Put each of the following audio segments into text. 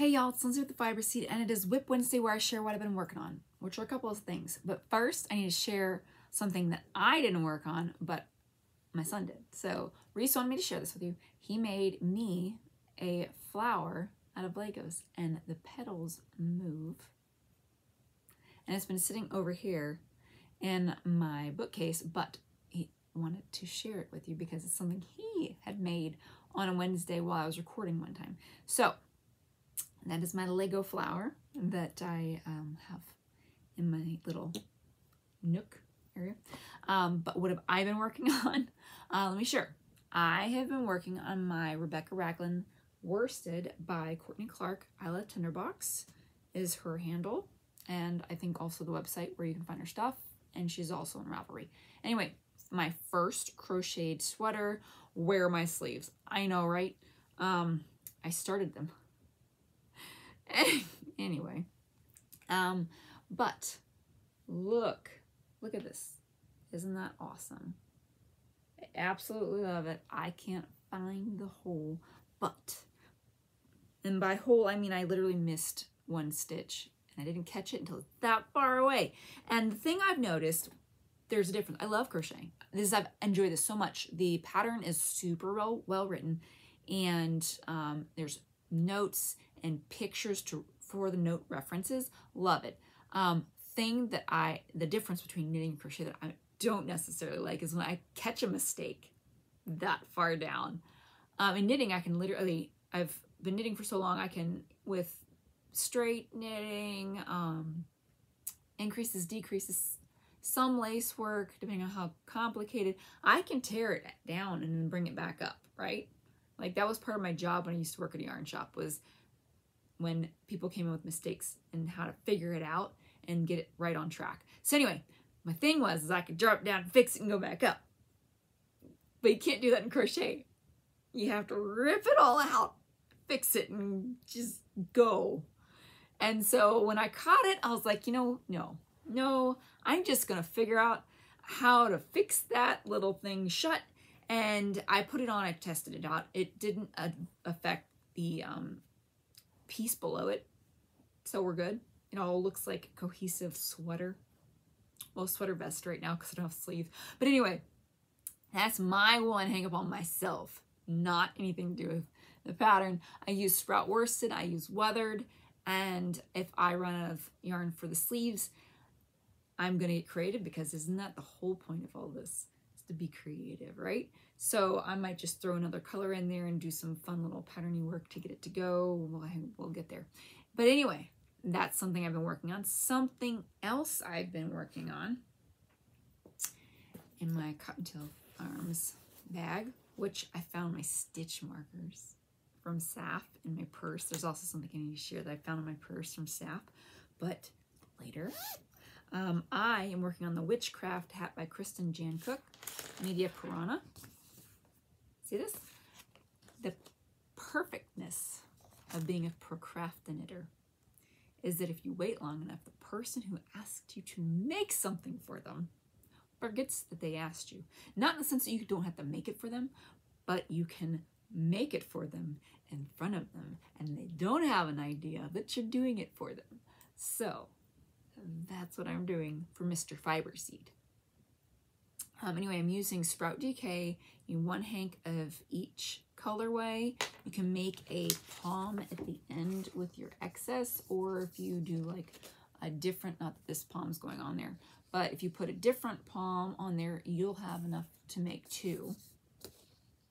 Hey y'all, it's Lindsay with the Fiber Seed, and it is WIP Wednesday where I share what I've been working on, which are a couple of things. But first, I need to share something that I didn't work on, but my son did. So Reese wanted me to share this with you. He made me a flower out of Legos, and the petals move. And it's been sitting over here in my bookcase, but he wanted to share it with you because it's something he had made on a Wednesday while I was recording one time. So that is my Lego flower that I um, have in my little nook area. Um, but what have I been working on? Uh, let me share. I have been working on my Rebecca Raglan worsted by Courtney Clark. Isla Tinderbox is her handle. And I think also the website where you can find her stuff. And she's also in Ravelry. Anyway, my first crocheted sweater. Where are my sleeves? I know, right? Um, I started them anyway, um, but look, look at this. Isn't that awesome? I absolutely love it. I can't find the hole, but, and by hole, I mean I literally missed one stitch and I didn't catch it until that far away. And the thing I've noticed, there's a difference. I love crocheting. This is, I've enjoyed this so much. The pattern is super well, well written and um, there's notes and pictures to for the note references. Love it. Um, thing that I, the difference between knitting and crochet that I don't necessarily like is when I catch a mistake that far down. Um, in knitting, I can literally, I've been knitting for so long, I can, with straight knitting, um, increases, decreases, some lace work, depending on how complicated, I can tear it down and then bring it back up, right? Like that was part of my job when I used to work at a yarn shop was when people came in with mistakes and how to figure it out and get it right on track. So anyway, my thing was is I could drop down, fix it, and go back up. But you can't do that in crochet. You have to rip it all out, fix it, and just go. And so when I caught it, I was like, you know, no, no, I'm just to figure out how to fix that little thing shut and I put it on, I tested it out. It didn't uh, affect the um, piece below it, so we're good. It all looks like a cohesive sweater. Well, sweater vest right now because I don't have sleeves. But anyway, that's my one hang up on myself, not anything to do with the pattern. I use sprout worsted, I use weathered, and if I run out of yarn for the sleeves, I'm to get creative because isn't that the whole point of all this? To be creative, right? So I might just throw another color in there and do some fun little patterny work to get it to go. We'll, we'll get there. But anyway, that's something I've been working on. Something else I've been working on in my Cottontail Farms bag, which I found my stitch markers from SAF in my purse. There's also something I need to share that I found in my purse from SAF, but later. Um, I am working on the Witchcraft hat by Kristen Jancuk, Media Piranha. See this? The perfectness of being a procrastinator is that if you wait long enough, the person who asked you to make something for them forgets that they asked you. Not in the sense that you don't have to make it for them, but you can make it for them in front of them and they don't have an idea that you're doing it for them. So that's what I'm doing for Mr. Fiber Seed. Um, anyway, I'm using Sprout DK in one hank of each colorway. You can make a pom at the end with your excess, or if you do like a different, not that this pom's going on there, but if you put a different pom on there, you'll have enough to make two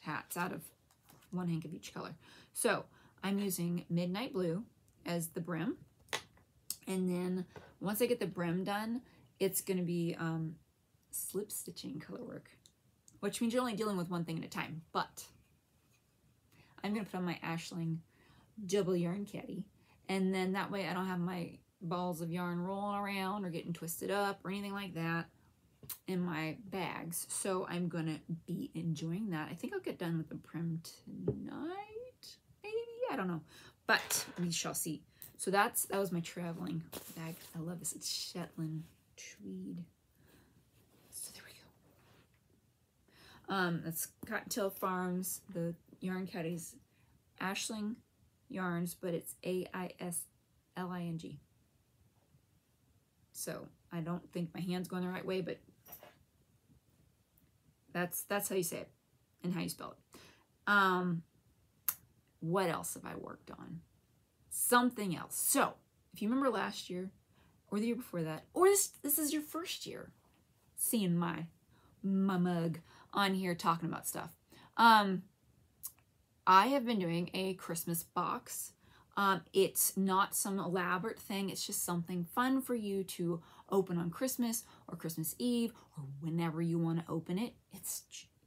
hats out of one hank of each color. So I'm using Midnight Blue as the brim. And then once I get the brim done, it's going to be um, slip stitching color work, which means you're only dealing with one thing at a time. But I'm going to put on my Aisling double yarn caddy. And then that way I don't have my balls of yarn rolling around or getting twisted up or anything like that in my bags. So I'm going to be enjoying that. I think I'll get done with the brim tonight, maybe? I don't know. But we shall see. So that's that was my traveling bag. I love this. It's Shetland tweed. So there we go. Um, that's Cottontail Farms, the Yarn Caddies, Aisling yarns, but it's A-I-S-L-I-N-G. So I don't think my hand's going the right way, but that's that's how you say it and how you spell it. Um, what else have I worked on? Something else. So if you remember last year or the year before that, or this this is your first year seeing my my mug on here talking about stuff. Um, I have been doing a Christmas box. Um, it's not some elaborate thing. It's just something fun for you to open on Christmas or Christmas Eve or whenever you want to open it. It's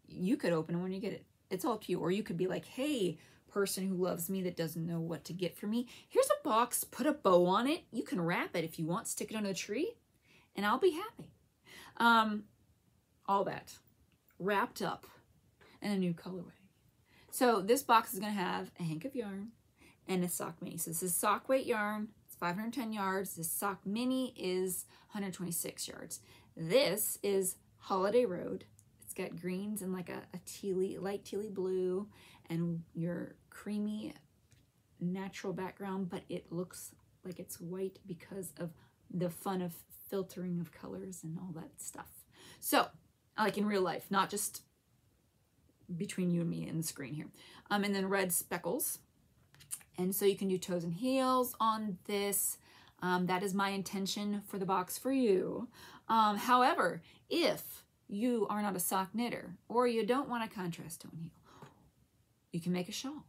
you could open it when you get it. It's all up to you. Or you could be like, hey, person who loves me that doesn't know what to get for me, here's a box, put a bow on it. You can wrap it if you want, stick it on a tree, and I'll be happy. Um, all that wrapped up in a new colorway. So this box is going to have a hank of yarn and a sock mini. So this is sock weight yarn. It's 510 yards. This sock mini is 126 yards. This is Holiday Road. It's got greens and like a, a tealy, light tealy blue and your creamy natural background, but it looks like it's white because of the fun of filtering of colors and all that stuff. So, like in real life, not just between you and me and the screen here. Um, and then red speckles. And so you can do toes and heels on this. Um, that is my intention for the box for you. Um, however, if you are not a sock knitter or you don't want a contrast toe and heel, you can make a shawl.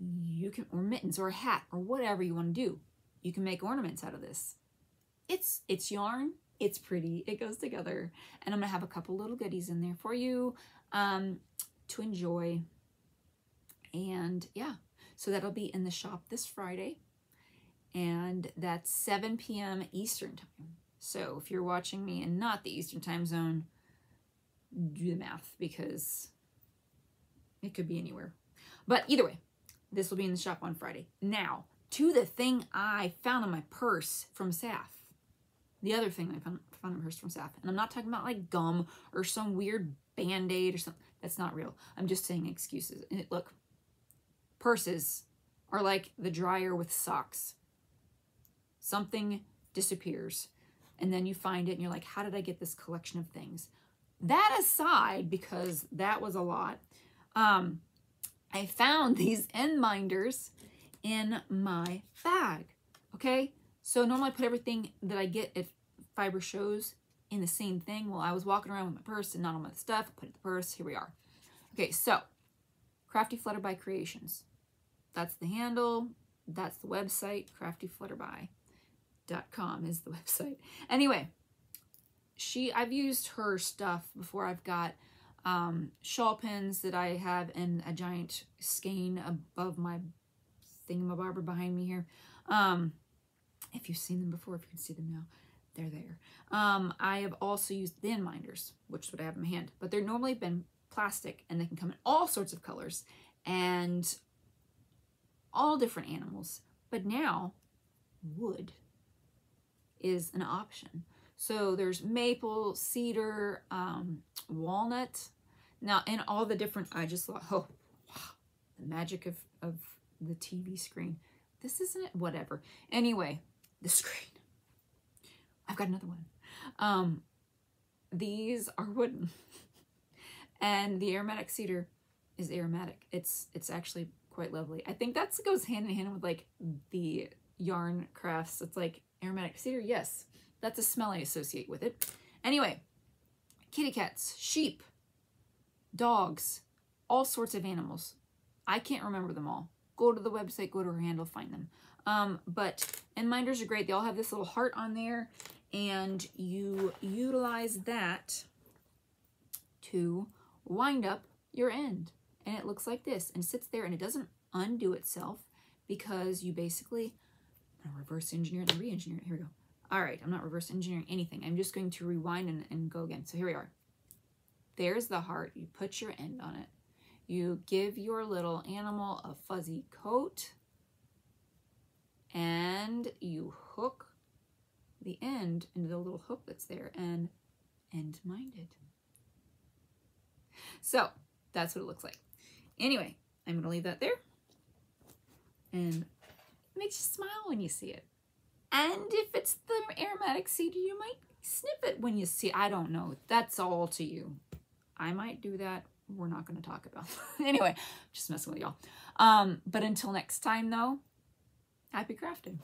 You can, or mittens or a hat or whatever you want to do. You can make ornaments out of this. It's, it's yarn. It's pretty. It goes together. And I'm going to have a couple little goodies in there for you um, to enjoy. And yeah, so that'll be in the shop this Friday. And that's 7 p.m. Eastern time. So if you're watching me and not the Eastern time zone, do the math because it could be anywhere. But either way, this will be in the shop on Friday. Now, to the thing I found in my purse from Saf. The other thing I found, found in my purse from Saf. And I'm not talking about like gum or some weird band-aid or something. That's not real. I'm just saying excuses. And it, look, purses are like the dryer with socks. Something disappears and then you find it and you're like, how did I get this collection of things? That aside, because that was a lot, um, I found these end minders in my bag. Okay, so normally I put everything that I get at Fiber Shows in the same thing. Well, I was walking around with my purse and not all my stuff. I put it in the purse. Here we are. Okay, so Crafty Flutterby Creations. That's the handle. That's the website. CraftyFlutterby.com is the website. Anyway, she I've used her stuff before. I've got um, shawl pins that I have in a giant skein above my thingamabobber behind me here. Um, if you've seen them before, if you can see them now, they're there. Um, I have also used end minders, which is what I have in my hand, but they're normally been plastic and they can come in all sorts of colors and all different animals. But now wood is an option. So there's maple, cedar, um, walnut. Now, in all the different, I just thought, oh, wow, the magic of, of the TV screen. This isn't it, whatever. Anyway, the screen. I've got another one. Um, these are wooden. and the aromatic cedar is aromatic. It's it's actually quite lovely. I think that goes hand in hand with like the yarn crafts. It's like aromatic cedar, yes, that's a smell I associate with it. Anyway, kitty cats, sheep, dogs, all sorts of animals. I can't remember them all. Go to the website, go to her handle, find them. Um, but, end minders are great. They all have this little heart on there, and you utilize that to wind up your end. And it looks like this, and sits there, and it doesn't undo itself because you basically, reverse engineer and re-engineer it. Here we go. All right, I'm not reverse engineering anything. I'm just going to rewind and, and go again. So here we are. There's the heart. You put your end on it. You give your little animal a fuzzy coat and you hook the end into the little hook that's there and end minded. So that's what it looks like. Anyway, I'm going to leave that there. and it makes you smile when you see it. And if it's the aromatic seed, you might snip it when you see I don't know. That's all to you. I might do that. We're not going to talk about anyway, just messing with y'all. Um, but until next time, though, happy crafting.